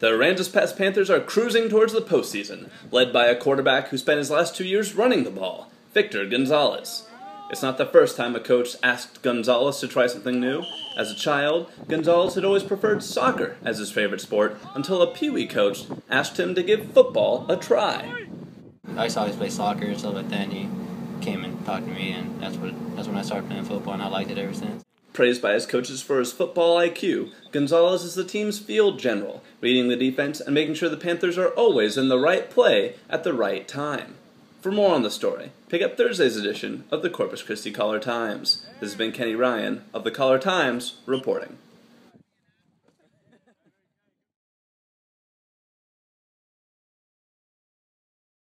The Aransas Pass Panthers are cruising towards the postseason, led by a quarterback who spent his last two years running the ball, Victor Gonzalez. It's not the first time a coach asked Gonzalez to try something new. As a child, Gonzalez had always preferred soccer as his favorite sport until a Pee Wee coach asked him to give football a try. I used to always play soccer and that, and he came and talked to me, and that's what that's when I started playing football, and I liked it ever since. Praised by his coaches for his football IQ, Gonzalez is the team's field general, reading the defense and making sure the Panthers are always in the right play at the right time. For more on the story, pick up Thursday's edition of the Corpus Christi Caller Times. This has been Kenny Ryan of the Caller Times reporting.